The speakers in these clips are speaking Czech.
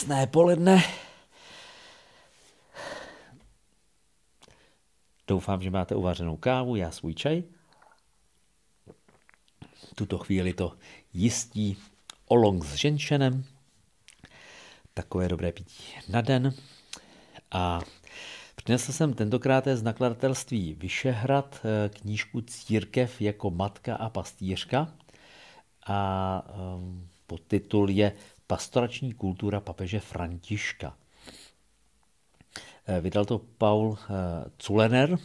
Krásné poledne. Doufám, že máte uvařenou kávu, já svůj čaj. tuto chvíli to jistí olong s ženšenem. Takové dobré pití na den. A přinesl jsem tentokrát z nakladatelství Vyšehrad eh, knížku Církev jako matka a pastýřka. A um, podtitul je Pastorační kultura papeže Františka. Eh, vydal to Paul Culener, eh,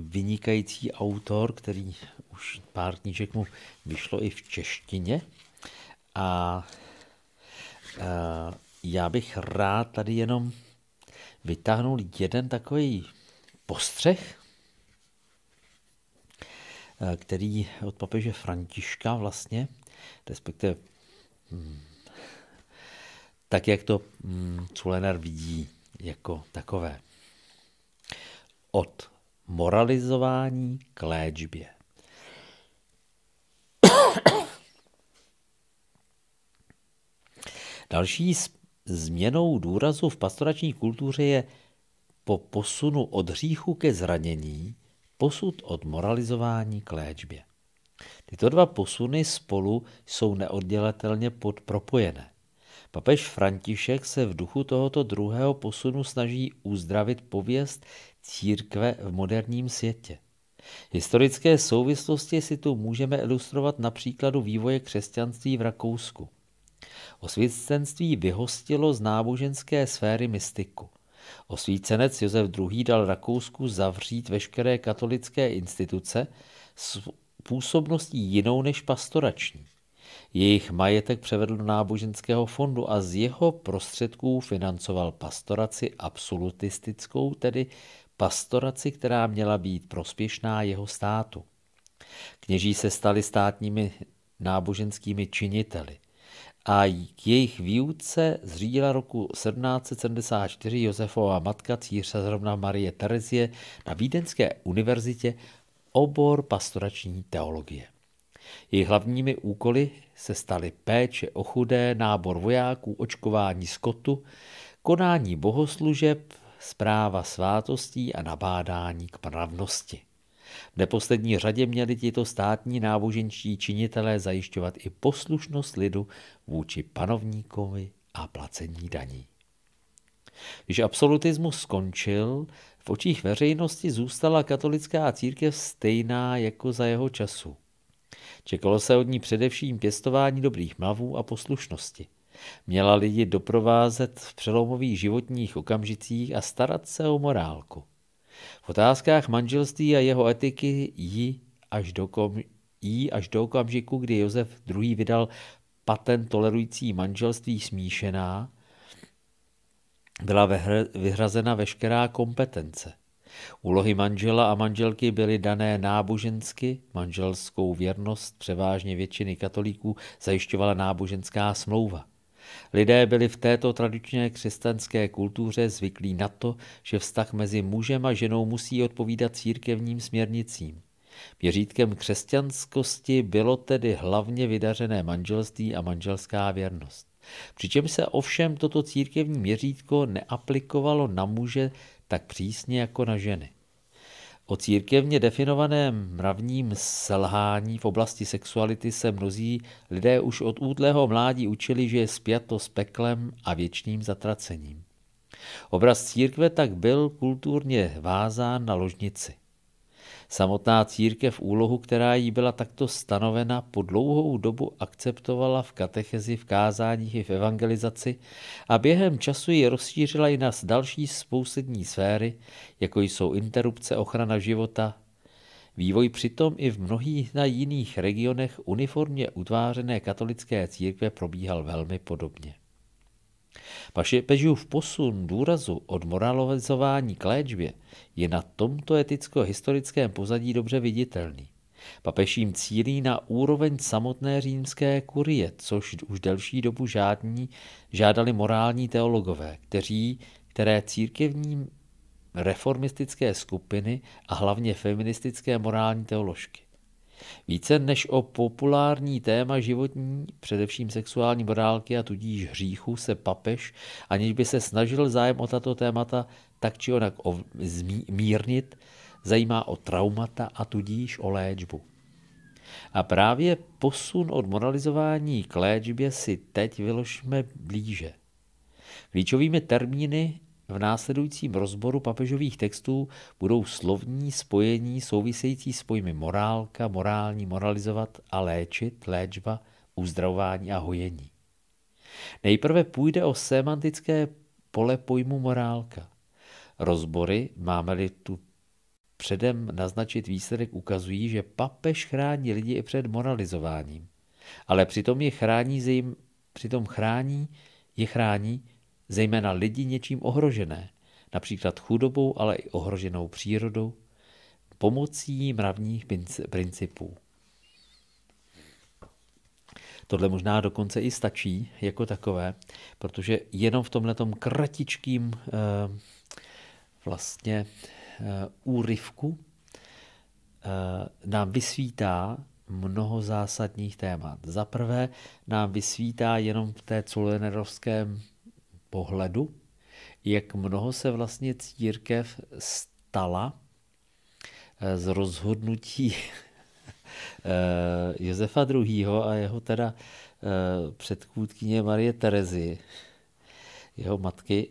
vynikající autor, který už pár knížek mu vyšlo i v češtině. A eh, já bych rád tady jenom vytáhnul jeden takový postřeh, který od papeže Františka vlastně, respektive tak, jak to hm, Culenar vidí jako takové. Od moralizování k léčbě. Další změnou důrazu v pastorační kultuře je po posunu od hříchu ke zranění posud od moralizování k léčbě. Tyto dva posuny spolu jsou neoddělatelně podpropojené. Papež František se v duchu tohoto druhého posunu snaží uzdravit pověst církve v moderním světě. Historické souvislosti si tu můžeme ilustrovat na příkladu vývoje křesťanství v Rakousku. Osvícenství vyhostilo z náboženské sféry mystiku. Osvícenec Josef II. dal Rakousku zavřít veškeré katolické instituce působností jinou než pastorační. Jejich majetek převedl do náboženského fondu a z jeho prostředků financoval pastoraci absolutistickou, tedy pastoraci, která měla být prospěšná jeho státu. Kněží se stali státními náboženskými činiteli a k jejich výuce zřídila roku 1774 Josefova matka zrovna Marie Terezie na Vídeňské univerzitě obor pastorační teologie. Jejich hlavními úkoly se staly péče o chudé, nábor vojáků, očkování skotu, konání bohoslužeb, zpráva svátostí a nabádání k pravnosti. V neposlední řadě měli tito státní náboženští činitelé zajišťovat i poslušnost lidu vůči panovníkovi a placení daní. Když absolutismus skončil, v očích veřejnosti zůstala katolická církev stejná jako za jeho času. Čekalo se od ní především pěstování dobrých mavů a poslušnosti. Měla lidi doprovázet v přelomových životních okamžicích a starat se o morálku. V otázkách manželství a jeho etiky jí až do, kom, jí až do okamžiku, kdy Josef II. vydal patent tolerující manželství smíšená, byla vyhrazena veškerá kompetence. Úlohy manžela a manželky byly dané nábožensky, manželskou věrnost převážně většiny katolíků zajišťovala náboženská smlouva. Lidé byli v této tradičné křesťanské kultuře zvyklí na to, že vztah mezi mužem a ženou musí odpovídat církevním směrnicím. Měřítkem křesťanskosti bylo tedy hlavně vydařené manželství a manželská věrnost. Přičem se ovšem toto církevní měřítko neaplikovalo na muže tak přísně jako na ženy. O církevně definovaném mravním selhání v oblasti sexuality se mnozí lidé už od útlého mládí učili, že je spjato s peklem a věčným zatracením. Obraz církve tak byl kulturně vázán na ložnici. Samotná církev úlohu, která jí byla takto stanovena, po dlouhou dobu akceptovala v katechezi, v kázáních i v evangelizaci a během času ji rozšířila i na další spousední sféry, jako jsou interrupce, ochrana života. Vývoj přitom i v mnohých na jiných regionech uniformně utvářené katolické církve probíhal velmi podobně. Pašepežův posun důrazu od moralizování k léčbě je na tomto eticko-historickém pozadí dobře viditelný. Papež jim cílí na úroveň samotné římské kurie, což už delší dobu žádní žádali morální teologové, kteří, které církevní reformistické skupiny a hlavně feministické morální teoložky. Více než o populární téma životní, především sexuální morálky a tudíž hříchu, se papež, aniž by se snažil zájem o tato témata tak či onak zmírnit, zajímá o traumata a tudíž o léčbu. A právě posun od moralizování k léčbě si teď vyložme blíže. Klíčovými termíny v následujícím rozboru papežových textů budou slovní spojení související s pojmy morálka, morální, moralizovat a léčit, léčba, uzdravování a hojení. Nejprve půjde o semantické pole pojmu morálka. Rozbory, máme-li tu předem naznačit výsledek, ukazují, že papež chrání lidi i před moralizováním. Ale přitom je chrání, zejm, přitom chrání, je chrání zejména lidi něčím ohrožené, například chudobou, ale i ohroženou přírodou, pomocí mravních principů. Tohle možná dokonce i stačí jako takové, protože jenom v tomhle kratičkým eh, vlastně eh, úryvku eh, nám vysvítá mnoho zásadních témat. Za prvé nám vysvítá jenom v té culenerovském pohledu, jak mnoho se vlastně církev stala eh, z rozhodnutí eh, Josefa II. a jeho teda eh, předchůdkyně Marie Terezy, jeho matky,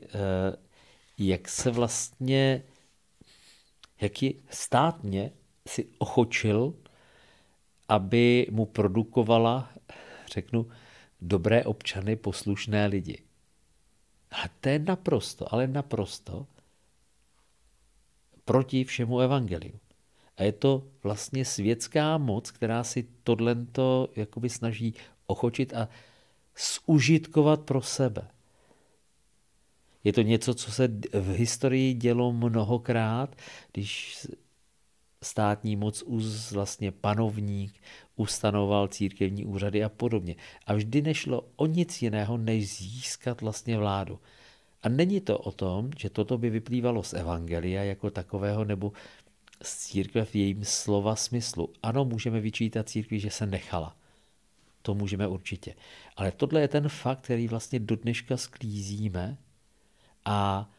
jak se vlastně, jak ji státně si ochočil, aby mu produkovala, řeknu, dobré občany, poslušné lidi. A to je naprosto, ale naprosto proti všemu evangeliu. A je to vlastně světská moc, která si tohlento jakoby snaží ochočit a zužitkovat pro sebe. Je to něco, co se v historii dělo mnohokrát, když státní moc, uz, vlastně panovník, ustanoval církevní úřady a podobně. A vždy nešlo o nic jiného, než získat vlastně vládu. A není to o tom, že toto by vyplývalo z evangelia jako takového nebo z církve v jejím slova smyslu. Ano, můžeme vyčítat církvi, že se nechala. To můžeme určitě. Ale tohle je ten fakt, který vlastně do dneška sklízíme a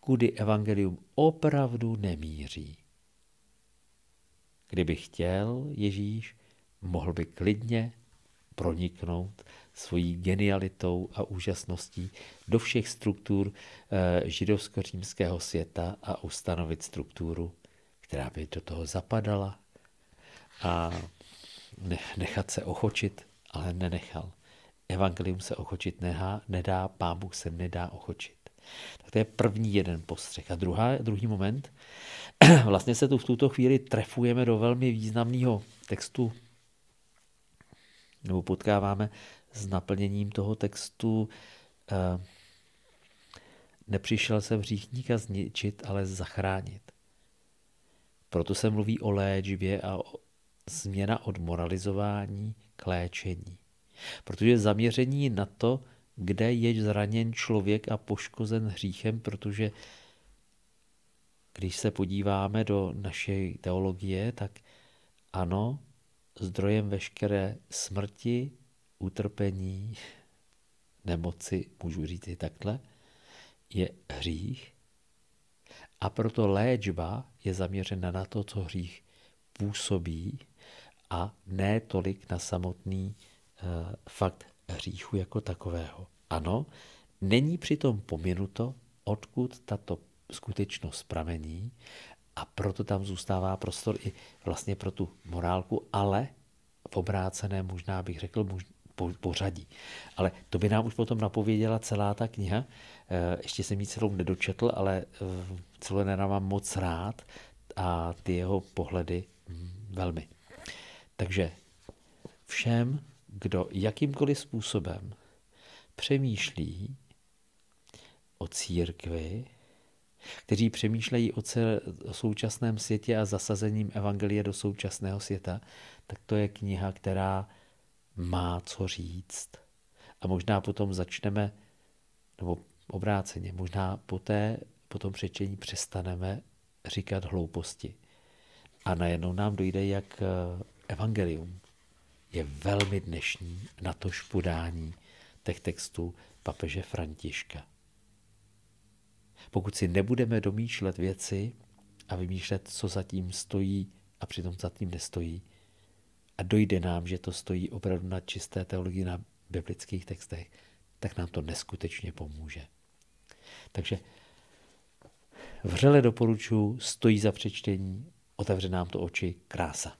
kudy evangelium opravdu nemíří. Kdyby chtěl Ježíš, mohl by klidně proniknout svojí genialitou a úžasností do všech struktur eh, židovsko-římského světa a ustanovit strukturu, která by do toho zapadala a nechat se ochočit, ale nenechal. Evangelium se ochočit nehá, nedá, Pán Bůh se nedá ochočit. Tak to je první jeden postřeh. A druhá, druhý moment, vlastně se tu v tuto chvíli trefujeme do velmi významného textu, nebo potkáváme s naplněním toho textu eh, nepřišel jsem hříchníka zničit, ale zachránit. Proto se mluví o léčbě a o změna od moralizování k léčení. Protože zaměření na to, kde je zraněn člověk a poškozen hříchem, protože když se podíváme do naší teologie, tak ano, zdrojem veškeré smrti, utrpení, nemoci, můžu říct i takhle, je hřích. A proto léčba je zaměřena na to, co hřích působí a ne tolik na samotný uh, fakt hříchu jako takového. Ano, není přitom pominuto, odkud tato skutečnost pramení a proto tam zůstává prostor i vlastně pro tu morálku, ale v obrácené možná bych řekl muž, po, pořadí. Ale to by nám už potom napověděla celá ta kniha. Eh, ještě jsem ji celou nedočetl, ale eh, celé mám moc rád a ty jeho pohledy hm, velmi. Takže všem, kdo jakýmkoliv způsobem přemýšlí o církvi, kteří přemýšlejí o, cel, o současném světě a zasazením Evangelie do současného světa, tak to je kniha, která má co říct. A možná potom začneme, nebo obráceně, možná poté, po tom přečtení přestaneme říkat hlouposti. A najednou nám dojde, jak evangelium je velmi dnešní na to podání těch textů papeže Františka. Pokud si nebudeme domýšlet věci a vymýšlet, co zatím stojí a přitom zatím nestojí, a dojde nám, že to stojí opravdu na čisté teologii, na biblických textech, tak nám to neskutečně pomůže. Takže vřele doporučuji, stojí za přečtení, otevře nám to oči, krása.